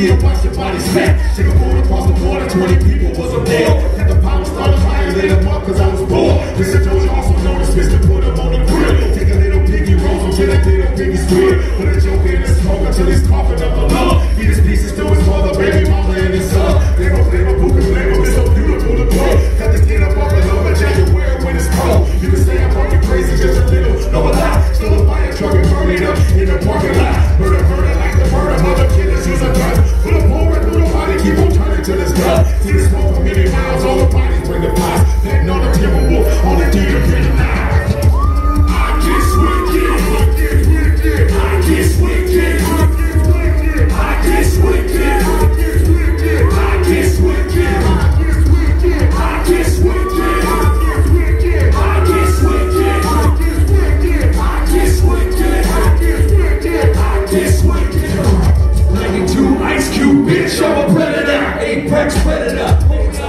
see it, watch your body smack. Singapore across the border, 20 people was aboard. Had the power started fire, lit them up cause I was bored. Mista Doesha also known as Mr. Put him on the grill. Take a little piggy rolls until that little piggy squeal. Put a joke in the smoke until he's coughing up the lung. Feed his pieces to his mother, baby mama, and his son. Flavor, flavor, booker, flavor, it's so beautiful to blow. Got the skin up off the lower jacket, wear it when it's cold. You can say I'm fucking crazy, just a little, no a lot. Too many miles, all the bodies bring the pies. Letting on the timber wolf, on the deer to bring the knife. I get wicked, wicked, wicked. I get wicked, wicked, wicked. I get wicked, wicked, wicked. I get wicked, wicked, wicked. I get wicked. This wicked, like two ice cube, bitch, I'm a Rex Predator.